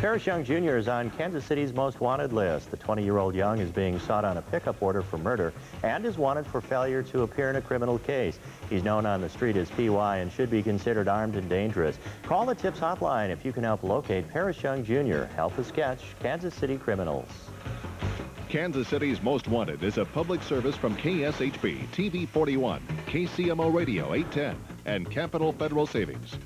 Paris Young Jr. is on Kansas City's most wanted list. The 20-year-old Young is being sought on a pickup order for murder and is wanted for failure to appear in a criminal case. He's known on the street as PY and should be considered armed and dangerous. Call the TIPS hotline if you can help locate Paris Young Jr. Help us catch Kansas City criminals. Kansas City's Most Wanted is a public service from KSHB, TV 41, KCMO Radio 810, and Capital Federal Savings.